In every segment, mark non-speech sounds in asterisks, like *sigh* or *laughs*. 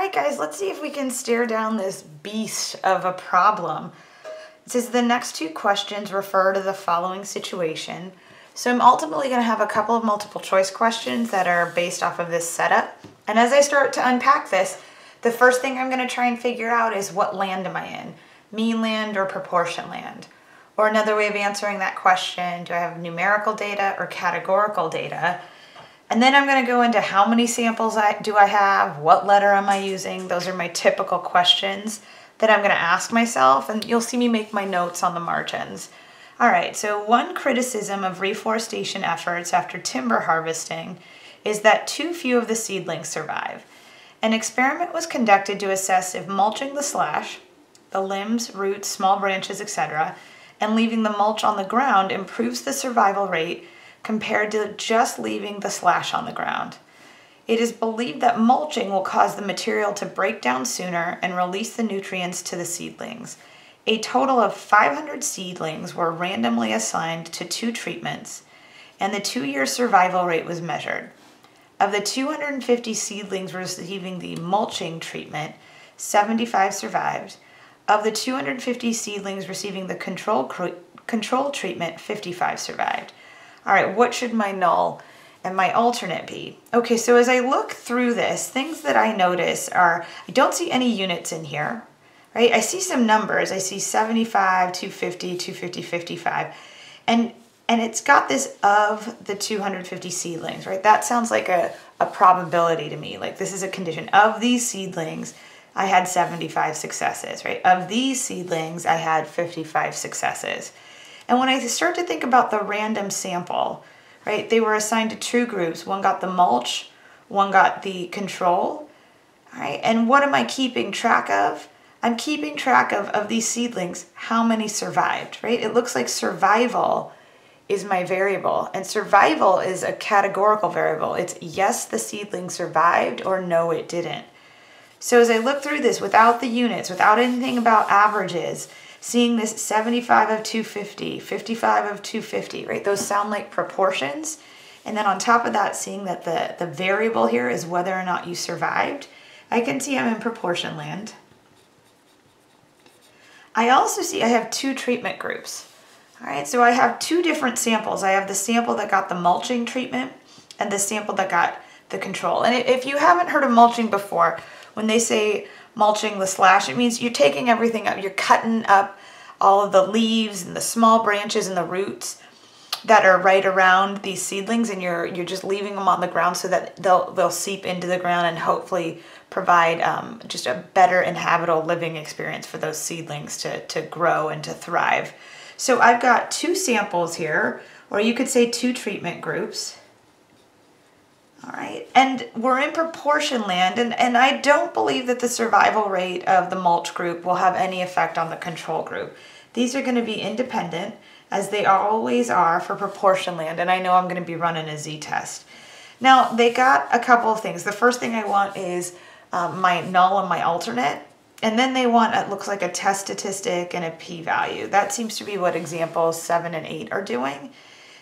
right, guys, let's see if we can stare down this beast of a problem. It says the next two questions refer to the following situation. So I'm ultimately going to have a couple of multiple choice questions that are based off of this setup. And as I start to unpack this, the first thing I'm going to try and figure out is what land am I in? Mean land or proportion land? Or another way of answering that question, do I have numerical data or categorical data? And then I'm going to go into how many samples I, do I have? What letter am I using? Those are my typical questions that I'm going to ask myself, and you'll see me make my notes on the margins. All right, so one criticism of reforestation efforts after timber harvesting is that too few of the seedlings survive. An experiment was conducted to assess if mulching the slash, the limbs, roots, small branches, etc., and leaving the mulch on the ground improves the survival rate compared to just leaving the slash on the ground. It is believed that mulching will cause the material to break down sooner and release the nutrients to the seedlings. A total of 500 seedlings were randomly assigned to two treatments, and the two year survival rate was measured. Of the 250 seedlings receiving the mulching treatment, 75 survived. Of the 250 seedlings receiving the control, control treatment, 55 survived. All right, what should my null and my alternate be? Okay, so as I look through this, things that I notice are, I don't see any units in here, right? I see some numbers. I see 75, 250, 250, 55. And and it's got this of the 250 seedlings, right? That sounds like a, a probability to me. Like this is a condition. Of these seedlings, I had 75 successes, right? Of these seedlings, I had 55 successes. And when I start to think about the random sample, right, they were assigned to two groups. One got the mulch, one got the control, right? And what am I keeping track of? I'm keeping track of, of these seedlings, how many survived, right? It looks like survival is my variable, and survival is a categorical variable. It's yes, the seedling survived, or no, it didn't. So as I look through this without the units, without anything about averages, seeing this 75 of 250, 55 of 250, right? Those sound like proportions. And then on top of that, seeing that the, the variable here is whether or not you survived, I can see I'm in proportion land. I also see I have two treatment groups. All right, so I have two different samples. I have the sample that got the mulching treatment and the sample that got the control. And if you haven't heard of mulching before, when they say mulching the slash. It means you're taking everything up. You're cutting up all of the leaves and the small branches and the roots that are right around these seedlings and you're you're just leaving them on the ground so that they'll they'll seep into the ground and hopefully provide um, just a better inhabitable living experience for those seedlings to, to grow and to thrive. So I've got two samples here, or you could say two treatment groups. All right, and we're in proportion land, and, and I don't believe that the survival rate of the mulch group will have any effect on the control group. These are going to be independent, as they always are for proportion land, and I know I'm going to be running a z-test. Now, they got a couple of things. The first thing I want is um, my null and my alternate, and then they want, it looks like a test statistic and a p-value. That seems to be what examples 7 and 8 are doing,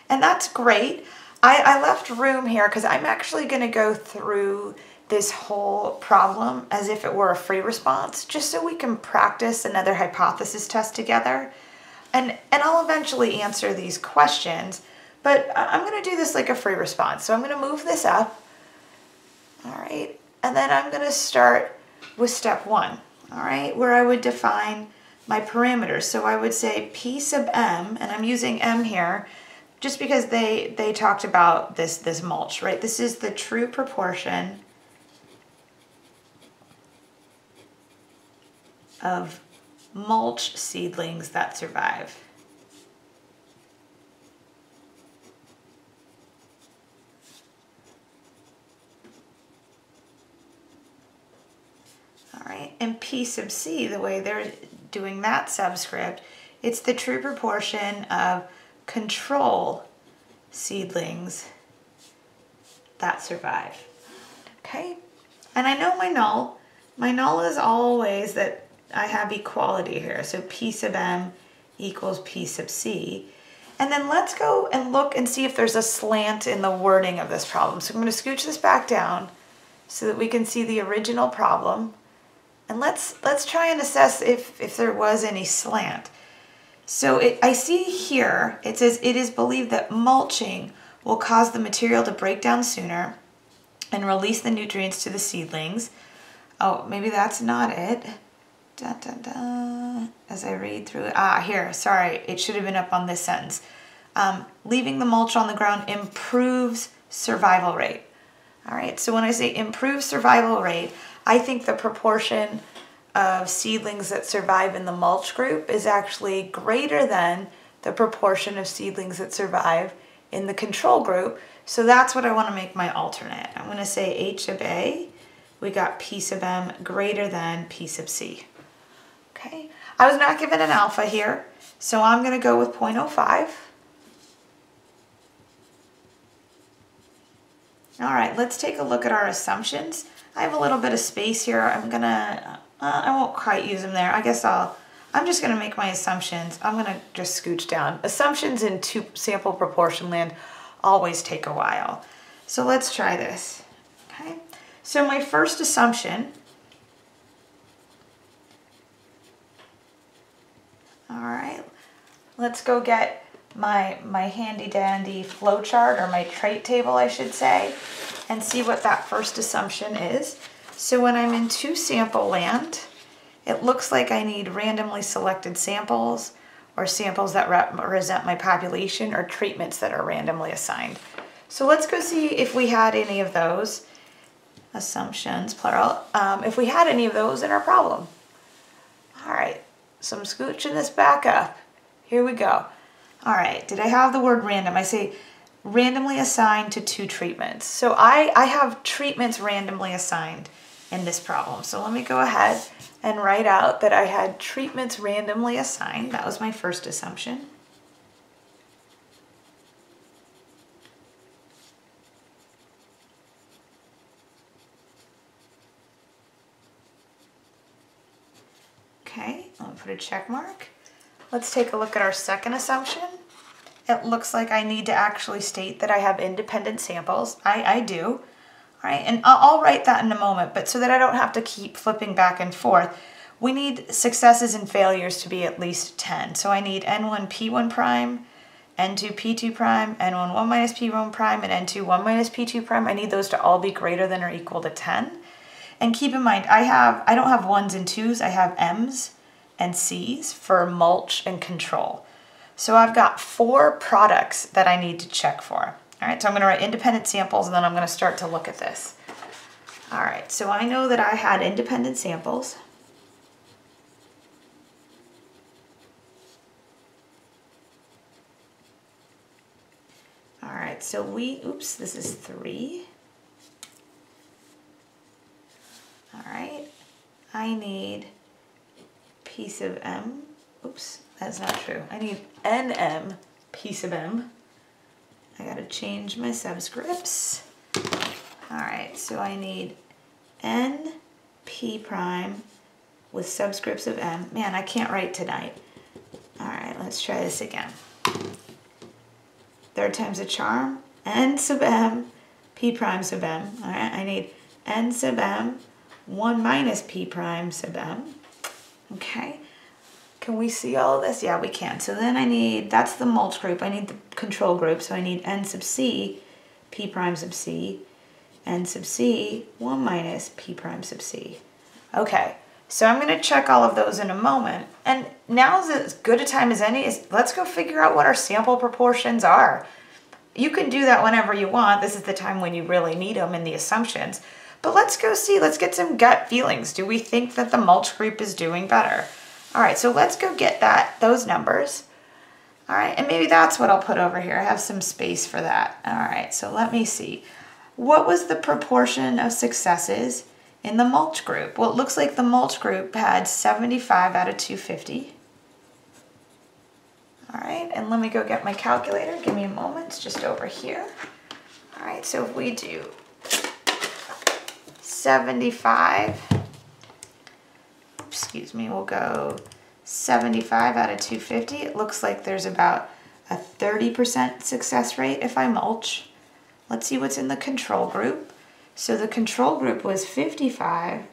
and that's great. I, I left room here because I'm actually going to go through this whole problem as if it were a free response, just so we can practice another hypothesis test together. And, and I'll eventually answer these questions, but I'm going to do this like a free response. So I'm going to move this up, all right, and then I'm going to start with step one, all right, where I would define my parameters. So I would say P sub m, and I'm using m here just because they they talked about this this mulch, right? This is the true proportion of mulch seedlings that survive. All right, and P sub C, the way they're doing that subscript, it's the true proportion of control seedlings that survive. Okay? And I know my null. My null is always that I have equality here. So P sub m equals P sub c. And then let's go and look and see if there's a slant in the wording of this problem. So I'm going to scooch this back down so that we can see the original problem. And let's, let's try and assess if, if there was any slant. So it, I see here, it says it is believed that mulching will cause the material to break down sooner and release the nutrients to the seedlings. Oh, maybe that's not it. As I read through it. Ah, here, sorry, it should have been up on this sentence. Um, leaving the mulch on the ground improves survival rate. All right, so when I say improve survival rate, I think the proportion of seedlings that survive in the mulch group is actually greater than the proportion of seedlings that survive in the control group. So that's what I want to make my alternate. I'm going to say H of A, we got P sub M greater than P sub C. Okay, I was not given an alpha here, so I'm going to go with 0.05. All right, let's take a look at our assumptions. I have a little bit of space here. I'm gonna, uh, I won't quite use them there. I guess I'll, I'm just gonna make my assumptions. I'm gonna just scooch down. Assumptions in two sample proportion land always take a while. So let's try this, okay? So my first assumption, all right, let's go get my, my handy dandy flowchart or my trait table, I should say, and see what that first assumption is. So when I'm in two sample land, it looks like I need randomly selected samples or samples that represent my population or treatments that are randomly assigned. So let's go see if we had any of those assumptions, plural, um, if we had any of those in our problem. All right, so I'm scooching this back up. Here we go. All right, did I have the word random? I say randomly assigned to two treatments. So I, I have treatments randomly assigned in this problem. So let me go ahead and write out that I had treatments randomly assigned. That was my first assumption. Okay, I'll put a check mark. Let's take a look at our second assumption. It looks like I need to actually state that I have independent samples. I, I do. Right, and I'll, I'll write that in a moment, but so that I don't have to keep flipping back and forth, we need successes and failures to be at least 10. So I need N1 P1 prime, N2 P2 prime, N1 1 minus P1 prime, and N2 1 minus P2 prime. I need those to all be greater than or equal to 10. And keep in mind, I have I don't have ones and twos, I have M's and C's for mulch and control. So I've got four products that I need to check for. All right, so I'm gonna write independent samples and then I'm gonna start to look at this. All right, so I know that I had independent samples. All right, so we, oops, this is three. All right, I need P sub m. Oops, that's not true. I need nm P sub m. I gotta change my subscripts. All right, so I need n p prime with subscripts of m. Man, I can't write tonight. All right, let's try this again. Third time's a charm. n sub m, p prime sub m. All right, I need n sub m, 1 minus p prime sub m. Okay. Can we see all this? Yeah, we can. So then I need, that's the mulch group. I need the control group. So I need n sub c, p prime sub c, n sub c, 1 minus p prime sub c. Okay, so I'm going to check all of those in a moment. And now is as good a time as any. Is let's go figure out what our sample proportions are. You can do that whenever you want. This is the time when you really need them in the assumptions. But let's go see, let's get some gut feelings. Do we think that the mulch group is doing better? All right, so let's go get that, those numbers. All right, and maybe that's what I'll put over here. I have some space for that. All right, so let me see. What was the proportion of successes in the mulch group? Well, it looks like the mulch group had 75 out of 250. All right, and let me go get my calculator. Give me a moment, it's just over here. All right, so if we do 75, excuse me, we'll go 75 out of 250. It looks like there's about a 30% success rate if I mulch. Let's see what's in the control group. So the control group was 55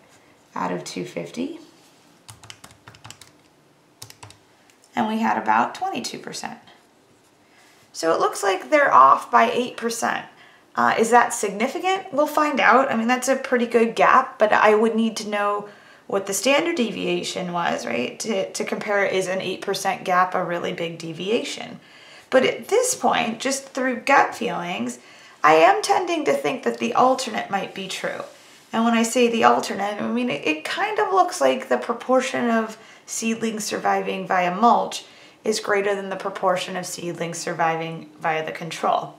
out of 250. And we had about 22%. So it looks like they're off by 8%. Uh, is that significant? We'll find out. I mean, that's a pretty good gap, but I would need to know what the standard deviation was, right? To, to compare, is an 8% gap a really big deviation? But at this point, just through gut feelings, I am tending to think that the alternate might be true. And when I say the alternate, I mean, it, it kind of looks like the proportion of seedlings surviving via mulch is greater than the proportion of seedlings surviving via the control.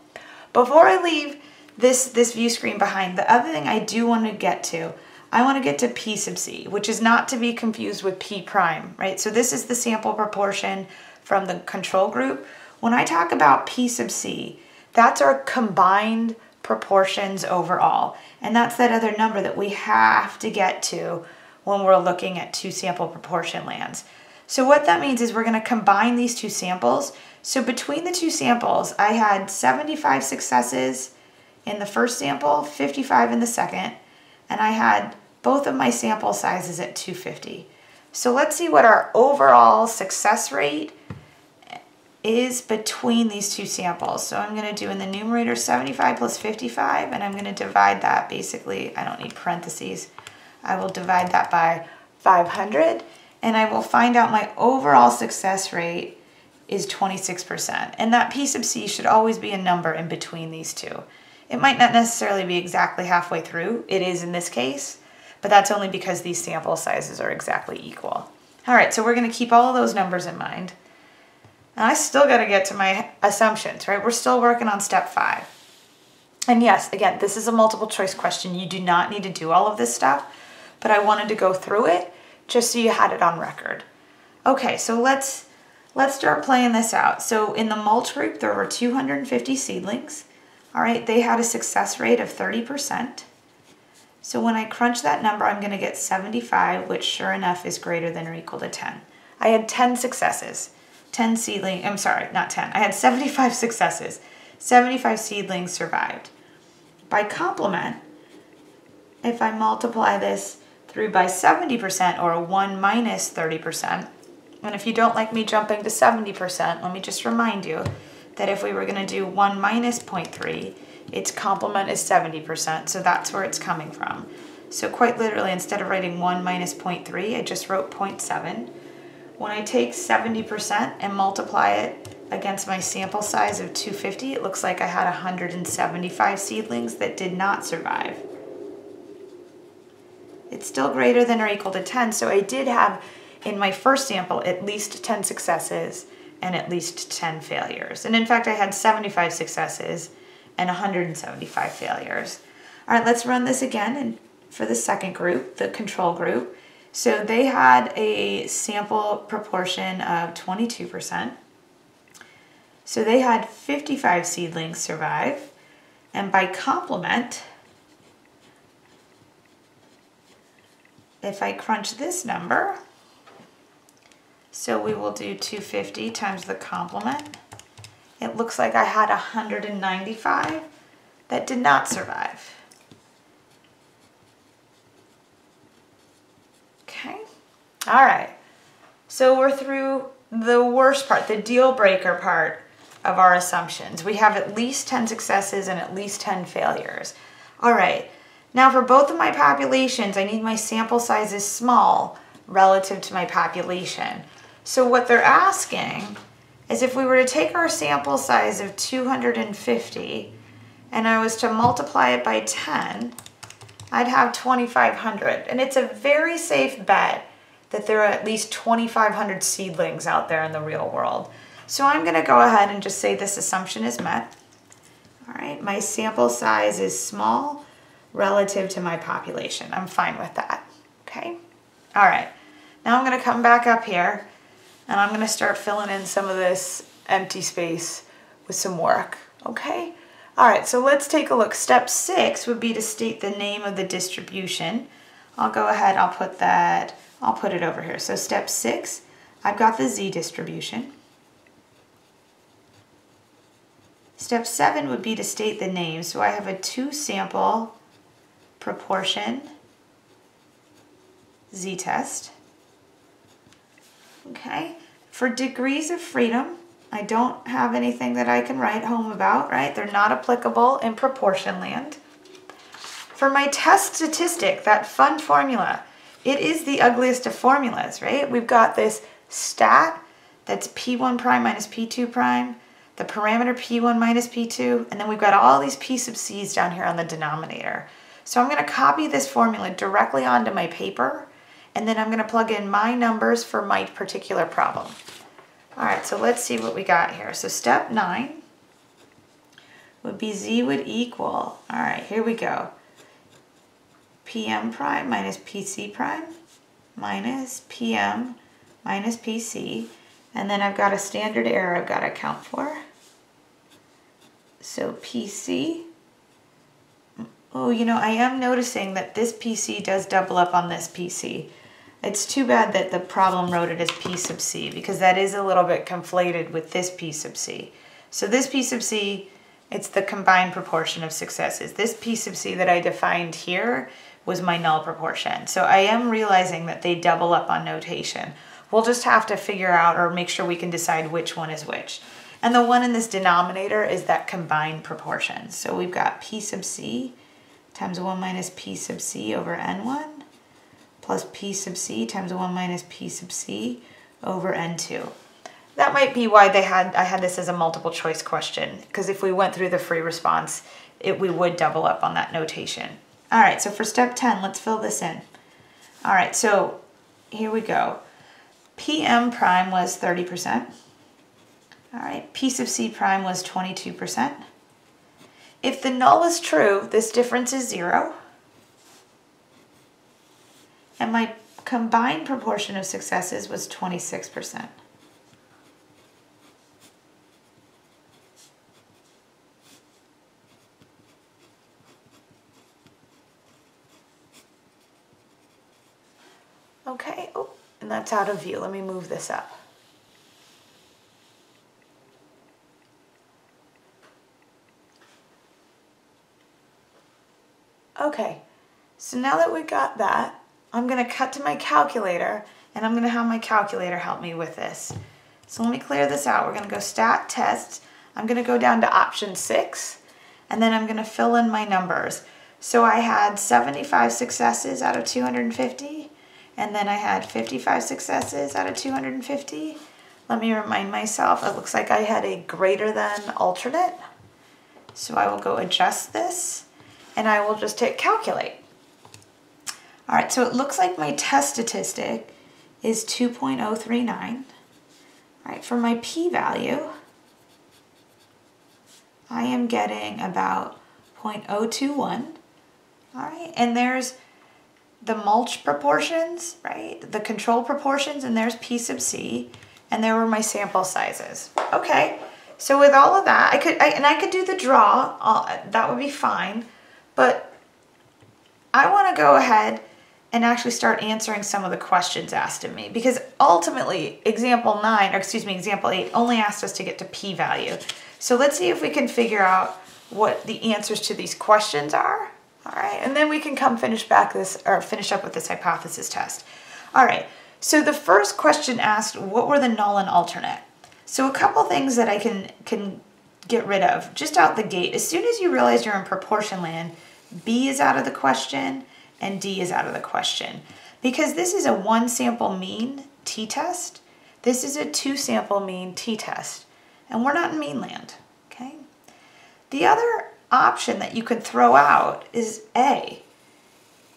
Before I leave this, this view screen behind, the other thing I do want to get to, I want to get to P sub C, which is not to be confused with P prime, right? So this is the sample proportion from the control group. When I talk about P sub C, that's our combined proportions overall. And that's that other number that we have to get to when we're looking at two sample proportion lands. So what that means is we're going to combine these two samples. So between the two samples, I had 75 successes in the first sample, 55 in the second, and I had both of my sample sizes at 250. So let's see what our overall success rate is between these two samples. So I'm going to do in the numerator 75 plus 55, and I'm going to divide that basically, I don't need parentheses, I will divide that by 500, and I will find out my overall success rate is 26%. And that P sub C should always be a number in between these two. It might not necessarily be exactly halfway through, it is in this case, but that's only because these sample sizes are exactly equal. All right, so we're gonna keep all of those numbers in mind. And I still got to get to my assumptions, right? We're still working on step five. And yes, again, this is a multiple choice question. You do not need to do all of this stuff, but I wanted to go through it just so you had it on record. Okay, so let's let's start playing this out. So in the mulch group, there were 250 seedlings. All right, they had a success rate of 30%. So when I crunch that number, I'm gonna get 75, which sure enough is greater than or equal to 10. I had 10 successes. 10 seedling, I'm sorry, not 10. I had 75 *laughs* successes. 75 seedlings survived. By complement, if I multiply this through by 70% or 1 minus 30%, and if you don't like me jumping to 70%, let me just remind you that if we were going to do 1 minus 0.3, its complement is 70%, so that's where it's coming from. So quite literally, instead of writing 1 minus 0.3, I just wrote 0.7. When I take 70% and multiply it against my sample size of 250, it looks like I had 175 seedlings that did not survive. It's still greater than or equal to 10, so I did have in my first sample at least 10 successes and at least 10 failures. And in fact, I had 75 successes and 175 failures. All right, let's run this again and for the second group, the control group. So they had a sample proportion of 22%. So they had 55 seedlings survive. And by complement, if I crunch this number, so we will do 250 times the complement. It looks like I had 195 that did not survive. Okay, all right, so we're through the worst part, the deal breaker part of our assumptions. We have at least 10 successes and at least 10 failures. All right, now for both of my populations, I need my sample sizes small relative to my population. So what they're asking is if we were to take our sample size of 250 and I was to multiply it by 10, I'd have 2,500. And it's a very safe bet that there are at least 2,500 seedlings out there in the real world. So I'm going to go ahead and just say this assumption is met. All right, my sample size is small relative to my population. I'm fine with that, okay? All right, now I'm going to come back up here and I'm going to start filling in some of this empty space with some work, okay? All right, so let's take a look. Step six would be to state the name of the distribution. I'll go ahead, I'll put that I'll put it over here. So step six, I've got the z distribution. Step seven would be to state the name. So I have a two sample proportion z-test. Okay, for degrees of freedom, I don't have anything that I can write home about, right? They're not applicable in proportion land. For my test statistic, that fun formula, it is the ugliest of formulas, right? We've got this stat that's P1 prime minus P2 prime, the parameter P1 minus P2, and then we've got all these P sub C's down here on the denominator. So I'm going to copy this formula directly onto my paper, and then I'm going to plug in my numbers for my particular problem. All right, so let's see what we got here. So step nine would be Z would equal, all right, here we go. PM prime minus PC prime minus PM minus PC. And then I've got a standard error I've got to account for. So PC. Oh, you know, I am noticing that this PC does double up on this PC. It's too bad that the problem wrote it as P sub C because that is a little bit conflated with this P sub C. So this P sub C, it's the combined proportion of successes. This P sub C that I defined here was my null proportion. So I am realizing that they double up on notation. We'll just have to figure out or make sure we can decide which one is which. And the one in this denominator is that combined proportion. So we've got P sub C times 1 minus P sub C over N1 plus P sub C times 1 minus P sub C over N2. That might be why they had I had this as a multiple choice question, because if we went through the free response, it, we would double up on that notation. All right, so for step 10, let's fill this in. All right, so here we go. PM prime was 30%. All right, P sub C prime was 22%. If the null is true, this difference is zero. And my combined proportion of successes was 26%. Okay, oh, and that's out of view. Let me move this up. Okay, so now that we got that, I'm gonna cut to my calculator and I'm gonna have my calculator help me with this. So let me clear this out. We're gonna go stat test. I'm gonna go down to option six and then I'm gonna fill in my numbers. So I had 75 successes out of 250 and then I had 55 successes out of 250. Let me remind myself, it looks like I had a greater than alternate. So I will go adjust this and I will just hit calculate. All right, so it looks like my test statistic is 2.039. All right, for my p-value, I am getting about 0.021. All right, and there's the mulch proportions, right? The control proportions, and there's P sub C, and there were my sample sizes. Okay, so with all of that, I could, I, and I could do the draw, that would be fine, but I wanna go ahead and actually start answering some of the questions asked of me because ultimately example 9 or excuse me example 8 only asked us to get to p-value so let's see if we can figure out what the answers to these questions are all right, and then we can come finish back this or finish up with this hypothesis test. All right, so the first question asked, what were the null and alternate? So a couple things that I can can get rid of just out the gate. As soon as you realize you're in proportion land, B is out of the question and D is out of the question. Because this is a one sample mean t-test, this is a two sample mean t-test, and we're not in mean land, okay? The other option that you could throw out is A.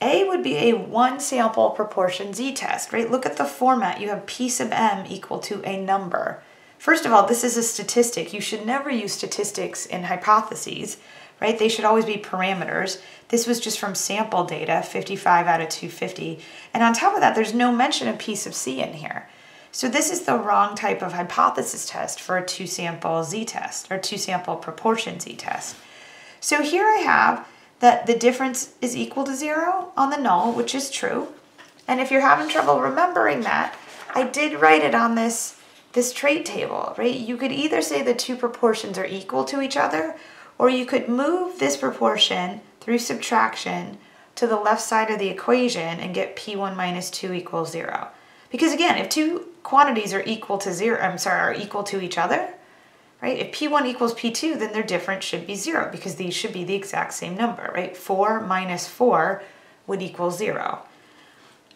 A would be a one sample proportion z-test, right? Look at the format. You have P sub m equal to a number. First of all, this is a statistic. You should never use statistics in hypotheses, right? They should always be parameters. This was just from sample data, 55 out of 250. And on top of that, there's no mention of P sub c in here. So this is the wrong type of hypothesis test for a two sample z-test or two sample proportion z-test. So here I have that the difference is equal to zero on the null, which is true. And if you're having trouble remembering that, I did write it on this, this trait table, right? You could either say the two proportions are equal to each other, or you could move this proportion through subtraction to the left side of the equation and get P1 minus 2 equals 0. Because again, if two quantities are equal to 0, I'm sorry, are equal to each other, right? If P1 equals P2, then their difference should be 0 because these should be the exact same number, right? 4 minus 4 would equal 0.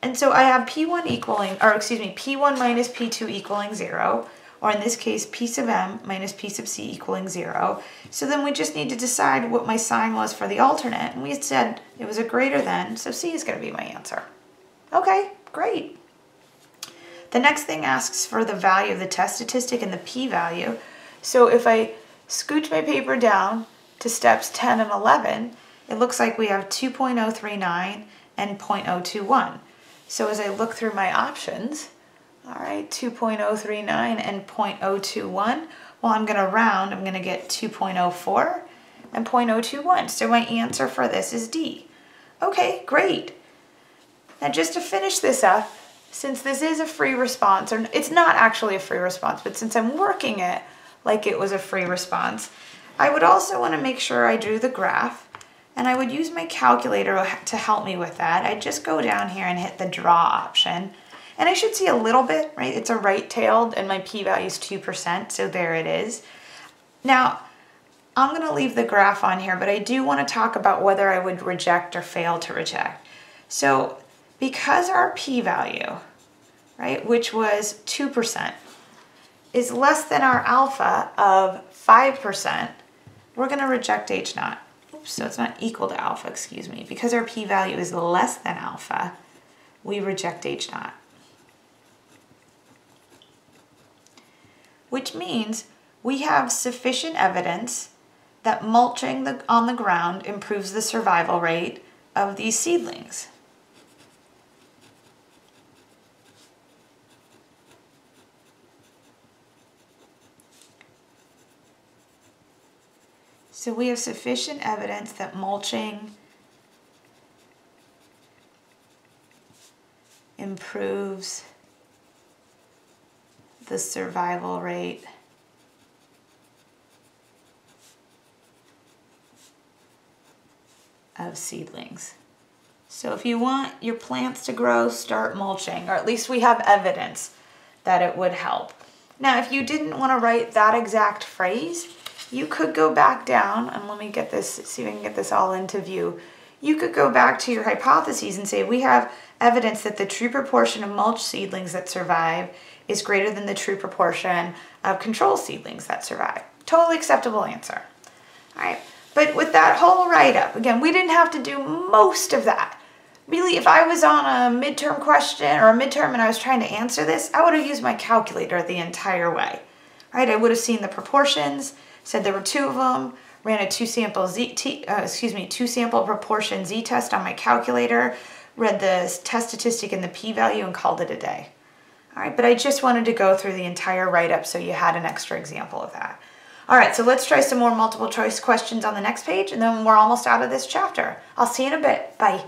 And so I have P1 equaling, or excuse me, P1 minus P2 equaling 0, or in this case, P sub m minus P sub c equaling 0. So then we just need to decide what my sign was for the alternate, and we said it was a greater than, so c is going to be my answer. Okay, great. The next thing asks for the value of the test statistic and the p-value. So if I scooch my paper down to steps 10 and 11, it looks like we have 2.039 and 0.021. So as I look through my options, all right, 2.039 and 0.021. Well, I'm going to round. I'm going to get 2.04 and 0.021. So my answer for this is D. Okay, great. Now just to finish this up, since this is a free response, or it's not actually a free response, but since I'm working it like it was a free response, I would also want to make sure I drew the graph, and I would use my calculator to help me with that. I'd just go down here and hit the draw option, and I should see a little bit, right? It's a right-tailed and my p-value is 2%, so there it is. Now, I'm gonna leave the graph on here, but I do wanna talk about whether I would reject or fail to reject. So because our p-value, right, which was 2%, is less than our alpha of 5%, we're gonna reject H naught. Oops, so it's not equal to alpha, excuse me. Because our p-value is less than alpha, we reject H naught. Which means we have sufficient evidence that mulching the, on the ground improves the survival rate of these seedlings. So we have sufficient evidence that mulching improves the survival rate. of seedlings. So if you want your plants to grow, start mulching, or at least we have evidence that it would help. Now, if you didn't want to write that exact phrase, you could go back down, and let me get this, see if I can get this all into view. You could go back to your hypotheses and say we have evidence that the true proportion of mulch seedlings that survive is greater than the true proportion of control seedlings that survive. Totally acceptable answer. All right, but with that whole write-up, again, we didn't have to do most of that. Really, if I was on a midterm question or a midterm and I was trying to answer this, I would have used my calculator the entire way. Right? I would have seen the proportions, said there were two of them, ran a two sample z t, uh, excuse me, two sample proportion z test on my calculator, read the test statistic and the p-value and called it a day. All right, but I just wanted to go through the entire write-up so you had an extra example of that. All right, so let's try some more multiple choice questions on the next page and then we're almost out of this chapter. I'll see you in a bit. Bye.